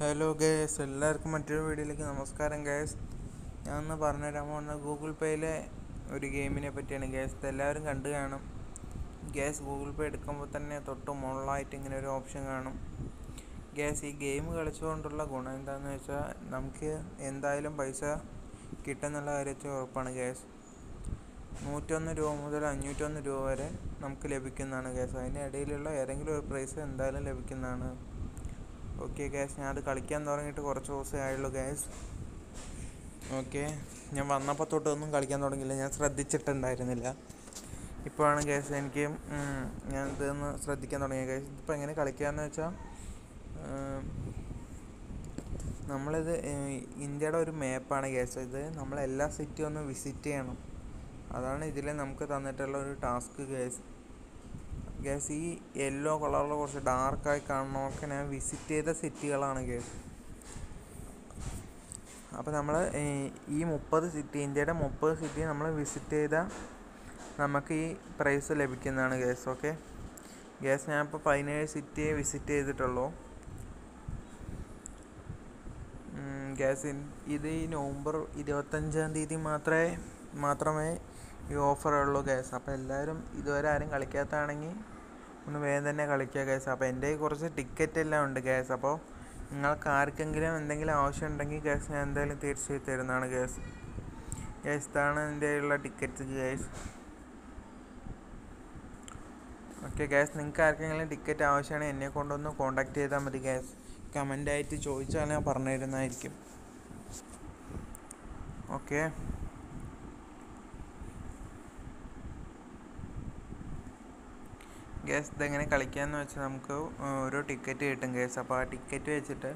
Hello guys എല്ലാവർക്കും മറ്റൊരു വീഡിയോയിലേക്ക് നമസ്കാരം ഗേസ് ഞാൻ ഒന്ന് പറഞ്ഞുതരാൻ പോകുന്ന ഗൂഗിൾ പേയിലെ ഒരു ഗെയിമിനെ പറ്റിയാണ് ഗേസ് എല്ലാവരും കണ്ടു കാണും. ഗ്യാസ് ഗൂഗിൾ പേ എടുക്കുമ്പോൾ തന്നെ തൊട്ട് മുകളിലായിട്ട് ഇങ്ങനെ ഒരു ഓപ്ഷൻ കാണും. ഗ്യാസ് ഈ ഗെയിം കളിച്ചുകൊണ്ടുള്ള ഗുണം എന്താണെന്ന് വെച്ചാൽ നമുക്ക് എന്തായാലും പൈസ കിട്ടുന്നുള്ള കാര്യത്തിൽ ഉറപ്പാണ് ഗ്യാസ് നൂറ്റൊന്ന് രൂപ മുതൽ അഞ്ഞൂറ്റൊന്ന് രൂപ വരെ നമുക്ക് ലഭിക്കുന്നതാണ് ഗ്യാസ് അതിന്റെ ഇടയിലുള്ള ഏതെങ്കിലും ഒരു പ്രൈസ് എന്തായാലും ലഭിക്കുന്നതാണ്. ഓക്കെ ഗ്യാസ് ഞാൻ അത് കളിക്കാൻ തുടങ്ങിയിട്ട് കുറച്ച് ദിവസമേ ആയുള്ളൂ ഗ്യാസ് ഓക്കെ ഞാൻ വന്നപ്പോൾ തൊട്ടൊന്നും കളിക്കാൻ തുടങ്ങിയില്ല. ഞാൻ ശ്രദ്ധിച്ചിട്ടുണ്ടായിരുന്നില്ല. ഇപ്പോഴാണ് ഗ്യാസ് എനിക്ക് ഞാൻ ഇതൊന്ന് ശ്രദ്ധിക്കാൻ തുടങ്ങിയ ഗ്യാസ് ഇപ്പം എങ്ങനെ കളിക്കാമെന്ന് വെച്ചാൽ നമ്മളിത് ഇന്ത്യയുടെ ഒരു മാപ്പാണ് ഗ്യാസ് ഇത് നമ്മളെല്ലാ സിറ്റിയും ഒന്ന് വിസിറ്റ് ചെയ്യണം. അതാണ് ഇതിൽ നമുക്ക് തന്നിട്ടുള്ള ഒരു ടാസ്ക് ഗ്യാസ് ഗ്യാസ് ഈ യെല്ലോ കളറിൽ കുറച്ച് ഡാർക്കായി കാണണമൊക്കെ ഞാൻ വിസിറ്റ് ചെയ്ത സിറ്റികളാണ് ഗ്യാസ് അപ്പോൾ നമ്മൾ ഈ മുപ്പത് സിറ്റി ഇന്ത്യയുടെ മുപ്പത് സിറ്റി നമ്മൾ വിസിറ്റ് ചെയ്താൽ നമുക്ക് ഈ പ്രൈസ് ലഭിക്കുന്നതാണ് ഗ്യാസ് ഓക്കെ ഗ്യാസ് ഞാനിപ്പോൾ പതിനേഴ് സിറ്റിയെ വിസിറ്റ് ചെയ്തിട്ടുള്ളൂ. ഗ്യാസ് ഇത് ഈ നവംബർ ഇരുപത്തഞ്ചാം തീയതി മാത്രമേ മാത്രമേ ഈ ഓഫർ ഉള്ളൂ ഗ്യാസ് അപ്പോൾ എല്ലാവരും ഇതുവരെ ആരും കളിക്കാത്തതാണെങ്കിൽ ഒന്ന് വേഗം തന്നെ കളിക്കുക ഗ്യാസ് അപ്പോൾ എന്റെ കുറച്ച് ടിക്കറ്റ് എല്ലാം ഉണ്ട് ഗ്യാസ് അപ്പോൾ നിങ്ങൾക്ക് ആർക്കെങ്കിലും എന്തെങ്കിലും ആവശ്യം ഉണ്ടെങ്കിൽ ഗ്യാസ് ഞാൻ എന്തായാലും തീർച്ചയായും തരുന്നതാണ് ഗ്യാസ് ഗ്യാസ് ഇതാണ് എന്റെ ഉള്ള ടിക്കറ്റ് ഗ്യാസ് ഓക്കെ ഗ്യാസ് നിങ്ങൾക്ക് ആർക്കെങ്കിലും ടിക്കറ്റ് ആവശ്യമാണെങ്കിൽ എന്നെ കൊണ്ടൊന്ന് കോൺടാക്ട് ചെയ്താൽ മതി ഗ്യാസ് കമന്റ് ആയിട്ട് ചോദിച്ചാൽ ഞാൻ പറഞ്ഞു തരുന്നതായിരിക്കും ഓക്കെ ഗ്യാസ് ഇതെങ്ങനെ കളിക്കാമെന്ന് വെച്ചാൽ നമുക്ക് ഓരോ ടിക്കറ്റ് കിട്ടും ഗ്യാസ് അപ്പോൾ ആ ടിക്കറ്റ് വെച്ചിട്ട്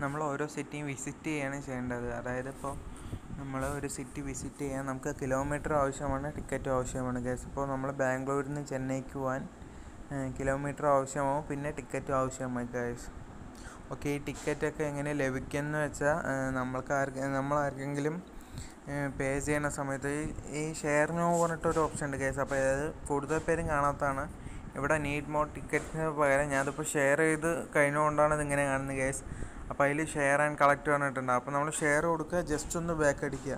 നമ്മൾ ഓരോ സിറ്റിയും വിസിറ്റ് ചെയ്യാണ് ചെയ്യേണ്ടത്. അതായത് ഇപ്പോൾ നമ്മൾ ഒരു സിറ്റി വിസിറ്റ് ചെയ്യാൻ നമുക്ക് കിലോമീറ്റർ ആവശ്യമാണ് ടിക്കറ്റ് ആവശ്യമാണ് ഗ്യാസ് ഇപ്പോൾ നമ്മൾ ബാംഗ്ലൂരിൽ നിന്ന് ചെന്നൈക്ക് പോകാൻ കിലോമീറ്റർ ആവശ്യമാവും പിന്നെ ടിക്കറ്റ് ആവശ്യമായി ഗ്യാസ് ഓക്കെ ഈ ടിക്കറ്റൊക്കെ എങ്ങനെ ലഭിക്കുമെന്ന് വെച്ചാൽ നമ്മൾക്ക് ആർക്ക് നമ്മൾ ആർക്കെങ്കിലും പേ ചെയ്യണ സമയത്ത് ഈ- ഷെയർ നോ പറഞ്ഞിട്ടൊരു ഓപ്ഷൻ ഉണ്ട് കേസ് അപ്പോൾ അതായത് കൂടുതൽ പേരും കാണാത്തതാണ്. ഇവിടെ നീഡ് മോർ ടിക്കറ്റിന് പകരം ഞാനിപ്പോൾ ഷെയർ ചെയ്ത് കഴിഞ്ഞുകൊണ്ടാണ് ഇതിങ്ങനെ കാണുന്നത് കേസ് അപ്പോൾ അതിൽ ഷെയർ ആൻഡ് കളക്ട് പറഞ്ഞിട്ടുണ്ട്. അപ്പോൾ നമ്മൾ ഷെയർ കൊടുക്കുക ജസ്റ്റ് ഒന്ന് ബാക്ക് അടിക്കുക.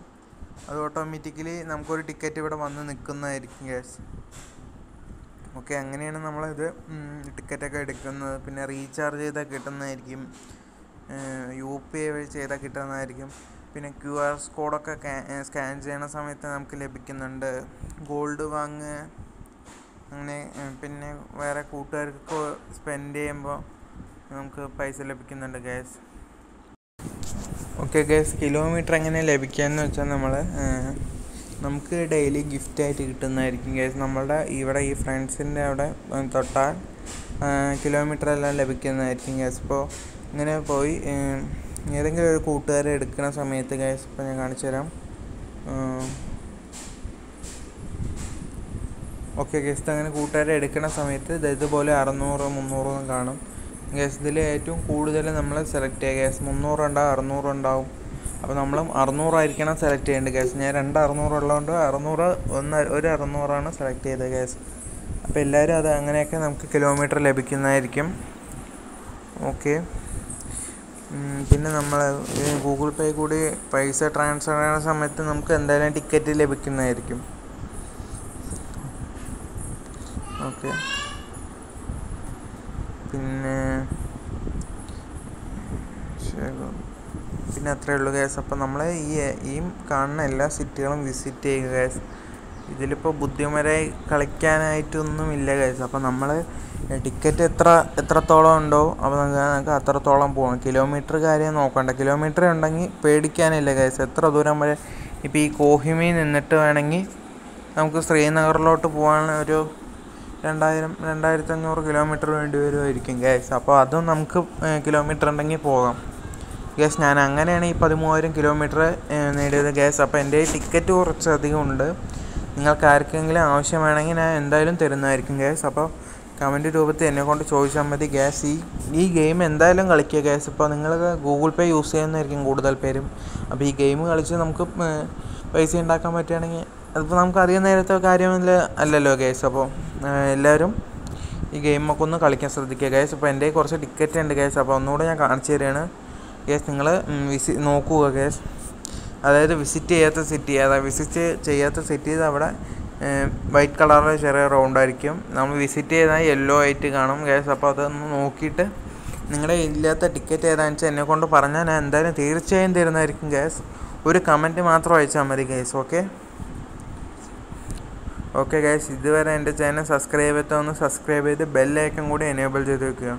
അത് ഓട്ടോമാറ്റിക്കലി നമുക്കൊരു ടിക്കറ്റ് ഇവിടെ വന്ന് നിൽക്കുന്നതായിരിക്കും കേസ് ഓക്കെ അങ്ങനെയാണ് നമ്മളിത് ടിക്കറ്റൊക്കെ എടുക്കുന്നത്. പിന്നെ റീചാർജ് ചെയ്താൽ കിട്ടുന്നതായിരിക്കും. യു പി ഐ വഴി ചെയ്താൽ കിട്ടുന്നതായിരിക്കും. പിന്നെ ക്യു ആർ കോഡൊക്കെ സ്കാൻ ചെയ്യണ സമയത്ത് നമുക്ക് ലഭിക്കുന്നുണ്ട്. ഗോൾഡ് വാങ്ങുക അങ്ങനെ പിന്നെ വേറെ കൂട്ടുകാർക്ക് സ്പെൻഡ് ചെയ്യുമ്പോൾ നമുക്ക് പൈസ ലഭിക്കുന്നുണ്ട് ഗ്യാസ് ഓക്കെ ഗ്യാസ് കിലോമീറ്റർ എങ്ങനെ ലഭിക്കാന്ന് വെച്ചാൽ നമ്മൾ നമുക്ക് ഡെയിലി ഗിഫ്റ്റ് ആയിട്ട് കിട്ടുന്നതായിരിക്കും ഗ്യാസ് നമ്മളുടെ ഇവിടെ ഈ ഫ്രണ്ട്സിന്റെ അവിടെ തൊട്ടാൽ കിലോമീറ്റർ എല്ലാം ലഭിക്കുന്നതായിരിക്കും ഗ്യാസ് ഇപ്പോൾ ഇങ്ങനെ പോയി ഏതെങ്കിലും ഒരു കൂട്ടുകാരെ എടുക്കുന്ന സമയത്ത് ഗ്യാസ് ഇപ്പോൾ ഞാൻ കാണിച്ചു തരാം ഓക്കെ ഗസ്റ്റ് അങ്ങനെ കൂട്ടുകാരെ എടുക്കുന്ന സമയത്ത് ഇത് ഇതുപോലെ അറുന്നൂറ് മുന്നൂറൊന്നും കാണും. ഗസ് ഇതിൽ ഏറ്റവും കൂടുതൽ നമ്മൾ സെലക്ട് ചെയ്യുക. ഗ്യാസ് മുന്നൂറുണ്ടാവും അറുന്നൂറുണ്ടാവും അപ്പോൾ നമ്മൾ അറുന്നൂറായിരിക്കണം സെലക്ട് ചെയ്യേണ്ടത്. ഗസ് ഞാൻ രണ്ട് അറുന്നൂറുള്ളതുകൊണ്ട് അറുന്നൂറ് ഒന്ന് ഒരു അറുന്നൂറാണ് സെലക്ട് ചെയ്തത് ഗസ് അപ്പോൾ എല്ലാവരും അത് അങ്ങനെയൊക്കെ നമുക്ക് കിലോമീറ്റർ ലഭിക്കുന്നതായിരിക്കും. ഓക്കെ പിന്നെ നമ്മൾ ഗൂഗിൾ പേ കൂടി പൈസ ട്രാൻസ്ഫർ ചെയ്യുന്ന സമയത്ത് നമുക്ക് എന്തായാലും ടിക്കറ്റ് ലഭിക്കുന്നതായിരിക്കും. ഓക്കെ. പിന്നെ. പിന്നെ അത്രയേ ഉള്ളൂ ഗ്യാസ് അപ്പം നമ്മൾ ഈ ഈ കാണുന്ന എല്ലാ സിറ്റികളും വിസിറ്റ് ചെയ്യുക ഗ്യാസ് ഇതിലിപ്പോൾ ബുദ്ധിമുട്ടായി കളിക്കാനായിട്ടൊന്നും ഇല്ല ഗ്യാസ് അപ്പം നമ്മൾ ടിക്കറ്റ് എത്ര എത്രത്തോളം ഉണ്ടോ അപ്പോൾ നമുക്ക് അത്രത്തോളം പോകണം കിലോമീറ്റർ കാര്യം നോക്കണ്ട. കിലോമീറ്റർ ഉണ്ടെങ്കിൽ പേടിക്കാനില്ല ഗ്യാസ് എത്ര ദൂരം വരെ ഇപ്പോൾ ഈ കോഹിമയിൽ നിന്നിട്ട് വേണമെങ്കിൽ നമുക്ക് ശ്രീനഗറിലോട്ട് പോകാൻ ഒരു രണ്ടായിരം രണ്ടായിരത്തി അഞ്ഞൂറ് കിലോമീറ്റർ വേണ്ടി വരുമായിരിക്കും ഗ്യാസ് അപ്പോൾ അതും നമുക്ക് കിലോമീറ്റർ ഉണ്ടെങ്കിൽ പോകാം. ഗ്യാസ് ഞാൻ അങ്ങനെയാണ് ഈ പതിമൂവായിരം കിലോമീറ്റർ നേടിയത് ഗ്യാസ് അപ്പോൾ എന്റെ ടിക്കറ്റ് കുറച്ചധികം ഉണ്ട്. നിങ്ങൾക്ക് ആർക്കെങ്കിലും ആവശ്യമാണെങ്കിൽ ഞാൻ എന്തായാലും തരുന്നതായിരിക്കും ഗ്യാസ് അപ്പോൾ കമന്റ് രൂപത്തിൽ എന്നെ കൊണ്ട് ചോദിച്ചാൽ മതി ഗ്യാസ് ഈ ഈ ഗെയിം എന്തായാലും കളിക്കുക ഗ്യാസ് ഇപ്പോൾ നിങ്ങൾ ഗൂഗിൾ പേ യൂസ് ചെയ്യുന്നതായിരിക്കും കൂടുതൽ പേരും. അപ്പോൾ ഈ ഗെയിം കളിച്ച് നമുക്ക് പൈസ ഉണ്ടാക്കാൻ പറ്റുകയാണെങ്കിൽ അതിപ്പോൾ നമുക്ക് അധികം നേരത്തെ കാര്യമില്ല അല്ലല്ലോ ഗൈസ് അപ്പോൾ എല്ലാവരും ഈ ഗെയിമൊക്കെ ഒന്ന് കളിക്കാൻ ശ്രദ്ധിക്കുക. ഗൈസ് അപ്പോൾ എന്റെ കുറച്ച് ടിക്കറ്റ് ഉണ്ട് ഗൈസ് അപ്പോൾ ഒന്നുകൂടെ ഞാൻ കാണിച്ചു തരികയാണ് ഗൈസ് നിങ്ങൾ വിസി നോക്കുക ഗൈസ് അതായത് വിസിറ്റ് ചെയ്യാത്ത സിറ്റി അതായത് വിസിറ്റ് ചെയ്യാത്ത സിറ്റി അവിടെ വൈറ്റ് കളറിൽ ചെറിയ റൗണ്ട് ആയിരിക്കും. നമ്മൾ വിസിറ്റ് ചെയ്താൽ യെല്ലോ ആയിട്ട് കാണും ഗ്യാസ് അപ്പോൾ അതൊന്ന് നോക്കിയിട്ട് നിങ്ങളുടെ ഇല്ലാത്ത ടിക്കറ്റ് ഏതാണെന്ന് വെച്ചാൽ എന്നെ കൊണ്ട് പറഞ്ഞാൽ ഞാൻ എന്തായാലും തീർച്ചയായും തരുന്നതായിരിക്കും ഗ്യാസ് ഒരു കമന്റ് മാത്രം അയച്ചാൽ മതി ഗ്യാസ് ഓക്കെ ഓക്കെ ഗൈസ് ഇതുവരെ എന്റെ ചാനൽ സബ്സ്ക്രൈബ് ചെയ്തോ ഒന്ന് സബ്സ്ക്രൈബ് ചെയ്ത് ബെല്ലൈക്കൺ കൂടി എനേബിൾ ചെയ്ത് വെക്കുക.